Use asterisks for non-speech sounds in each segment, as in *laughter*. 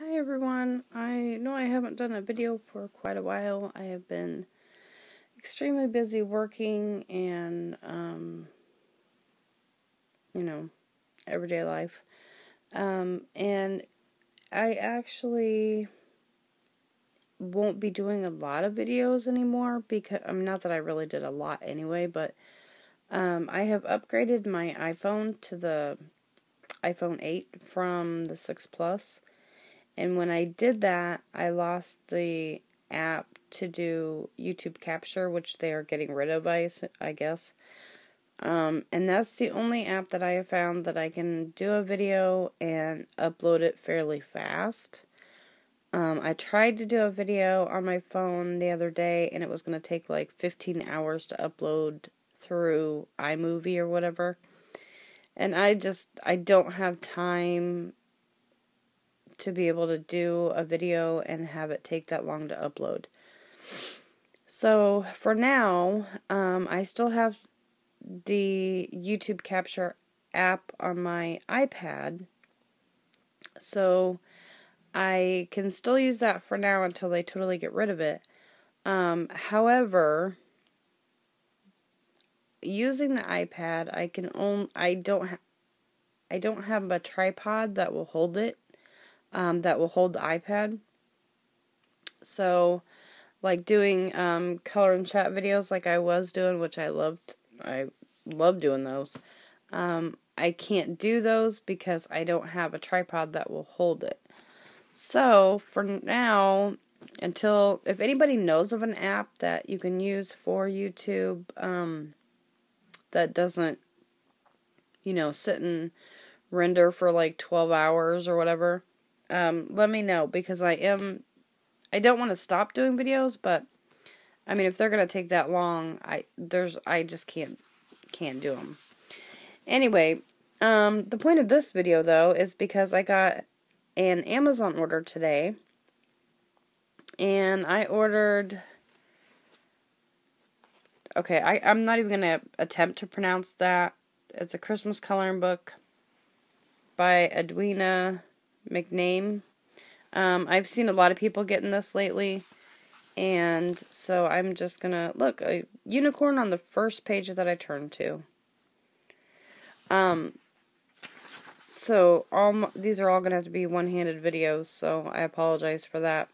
Hi everyone. I know I haven't done a video for quite a while. I have been extremely busy working and, um, you know, everyday life. Um, and I actually won't be doing a lot of videos anymore because, I mean, not that I really did a lot anyway, but um, I have upgraded my iPhone to the iPhone 8 from the 6 Plus. And when I did that, I lost the app to do YouTube capture, which they are getting rid of, I, I guess. Um, and that's the only app that I have found that I can do a video and upload it fairly fast. Um, I tried to do a video on my phone the other day, and it was going to take like 15 hours to upload through iMovie or whatever. And I just, I don't have time to be able to do a video and have it take that long to upload. So for now, um, I still have the YouTube Capture app on my iPad. So I can still use that for now until they totally get rid of it. Um, however, using the iPad, I can only I don't ha- I don't have a tripod that will hold it um, that will hold the iPad. So, like doing um, color and chat videos like I was doing, which I loved. I love doing those. Um, I can't do those because I don't have a tripod that will hold it. So, for now, until if anybody knows of an app that you can use for YouTube um, that doesn't, you know, sit and render for like 12 hours or whatever, um, let me know because I am I don't want to stop doing videos, but I mean if they're gonna take that long, I there's I just can't can't do them. Anyway, um, the point of this video though is because I got an Amazon order today, and I ordered. Okay, I I'm not even gonna attempt to pronounce that. It's a Christmas coloring book by Edwina Mc Namee. Um, I've seen a lot of people getting this lately, and so I'm just gonna look a unicorn on the first page that I turn to. Um, so all these are all gonna have to be one-handed videos, so I apologize for that.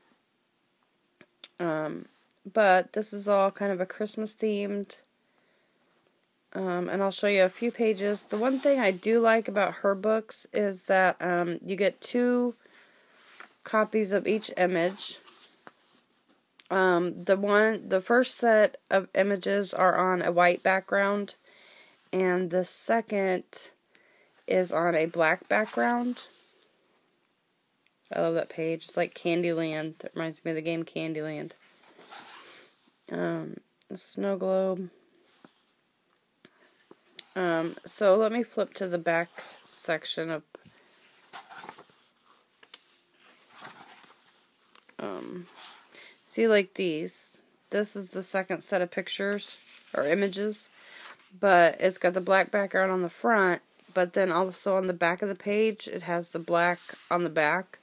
Um, but this is all kind of a Christmas themed. Um, and I'll show you a few pages. The one thing I do like about her books is that um, you get two copies of each image. Um, the one, the first set of images are on a white background, and the second is on a black background. I love that page. It's like Candyland. It reminds me of the game Candyland. Um, snow globe. Um, so let me flip to the back section of um, see like these. This is the second set of pictures or images, but it's got the black background on the front, but then also on the back of the page it has the black on the back.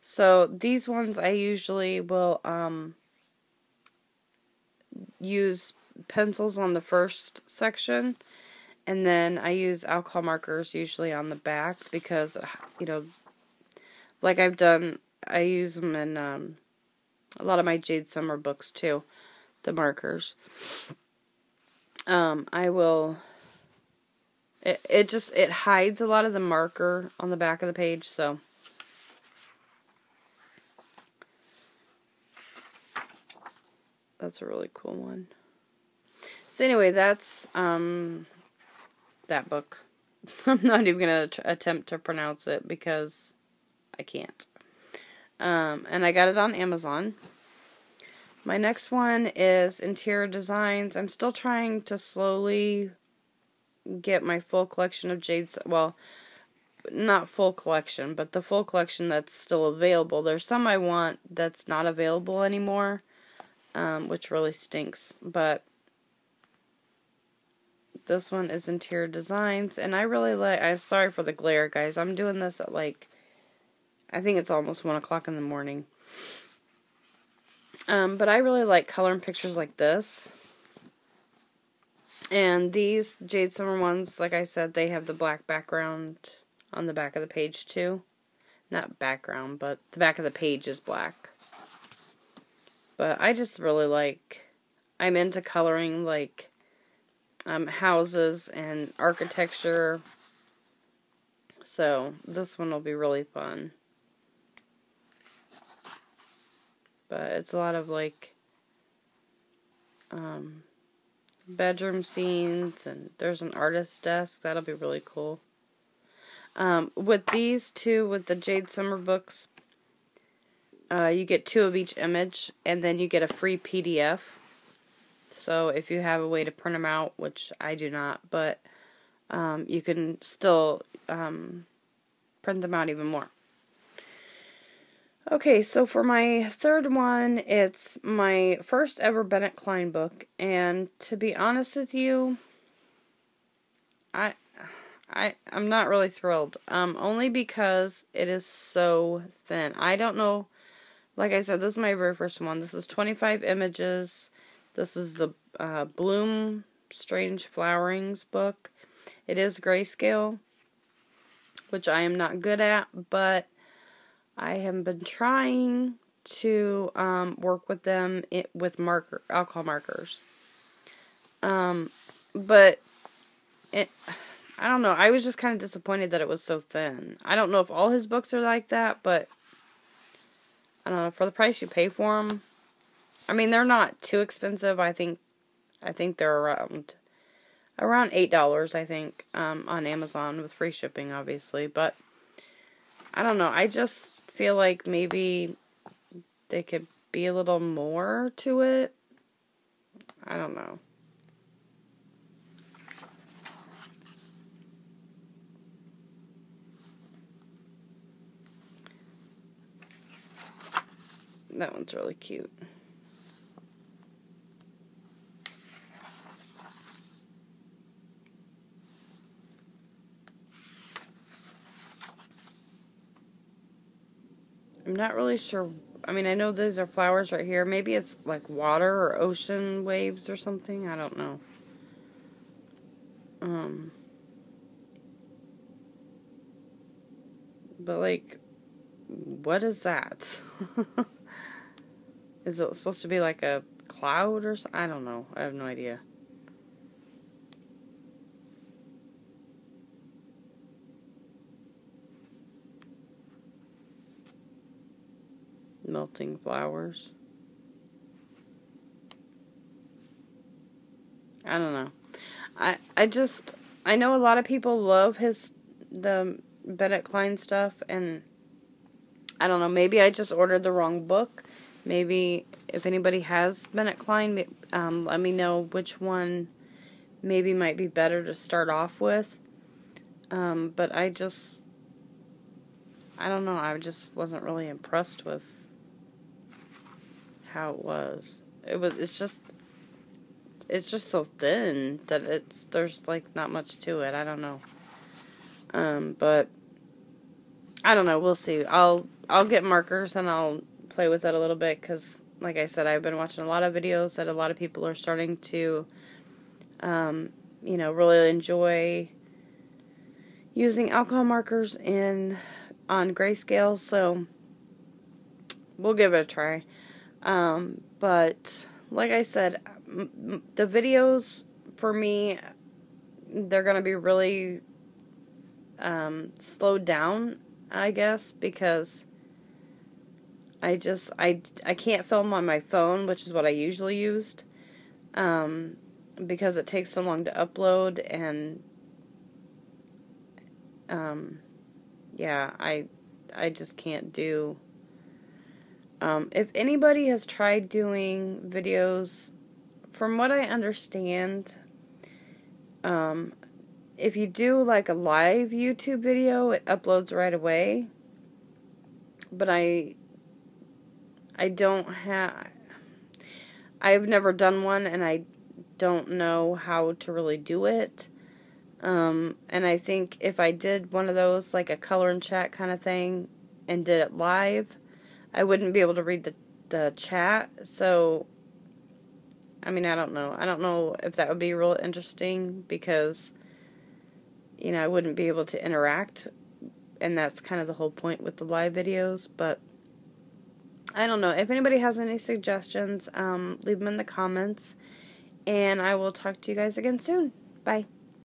So these ones I usually will um, use pencils on the first section and then I use alcohol markers usually on the back because, you know, like I've done, I use them in um, a lot of my Jade Summer books too, the markers. Um, I will, it, it just, it hides a lot of the marker on the back of the page, so. That's a really cool one. So anyway, that's um that book. *laughs* I'm not even going to attempt to pronounce it because I can't. Um, and I got it on Amazon. My next one is Interior Designs. I'm still trying to slowly get my full collection of Jade's. Well, not full collection, but the full collection that's still available. There's some I want that's not available anymore, um, which really stinks. But this one is Interior Designs, and I really like. I'm sorry for the glare, guys. I'm doing this at like I think it's almost 1 o'clock in the morning. Um, but I really like coloring pictures like this. And these Jade Summer ones, like I said, they have the black background on the back of the page too. Not background, but the back of the page is black. But I just really like, I'm into coloring like um, houses and architecture. So this one will be really fun. But it's a lot of like um, bedroom scenes and there's an artist desk. That'll be really cool. Um, with these two, with the Jade Summer books, uh, you get two of each image and then you get a free PDF. So if you have a way to print them out, which I do not, but um, you can still um, print them out even more. Okay, so for my third one, it's my first ever Bennett Klein book, and to be honest with you, I, I, I'm not really thrilled. Um, only because it is so thin. I don't know. Like I said, this is my very first one. This is 25 images. This is the uh, Bloom Strange Flowerings book. It is grayscale, which I am not good at, but I have been trying to um, work with them it, with marker alcohol markers. Um, but it, I don't know. I was just kind of disappointed that it was so thin. I don't know if all his books are like that, but I don't know for the price you pay for them. I mean, they're not too expensive. I think, I think they're around around eight dollars. I think um, on Amazon with free shipping, obviously. But I don't know. I just feel like maybe they could be a little more to it. I don't know. That one's really cute. I'm not really sure. I mean, I know these are flowers right here. Maybe it's like water or ocean waves or something. I don't know. Um, but like, what is that? *laughs* is it supposed to be like a cloud or something? I don't know. I have no idea. Melting flowers. I don't know. I I just I know a lot of people love his the Bennett Klein stuff and I don't know, maybe I just ordered the wrong book. Maybe if anybody has Bennett Klein, um, let me know which one maybe might be better to start off with. Um, but I just I don't know, I just wasn't really impressed with how it was. It was. It's just. It's just so thin that it's there's like not much to it. I don't know. Um, but I don't know. We'll see. I'll I'll get markers and I'll play with it a little bit because, like I said, I've been watching a lot of videos that a lot of people are starting to, um, you know, really enjoy using alcohol markers in on grayscale. So we'll give it a try. Um, but like I said, the videos for me, they're going to be really um, slowed down, I guess, because I just, I, I can't film on my phone, which is what I usually used, um, because it takes so long to upload and, um, yeah, I, I just can't do um, if anybody has tried doing videos, from what I understand, um, if you do like a live YouTube video, it uploads right away. But I, I don't have, I've never done one and I don't know how to really do it. Um, and I think if I did one of those, like a color and chat kind of thing, and did it live, I wouldn't be able to read the, the chat. So, I mean, I don't know. I don't know if that would be real interesting because, you know, I wouldn't be able to interact. And that's kind of the whole point with the live videos. But I don't know. If anybody has any suggestions, um, leave them in the comments. And I will talk to you guys again soon. Bye.